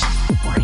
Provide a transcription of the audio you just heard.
Bye.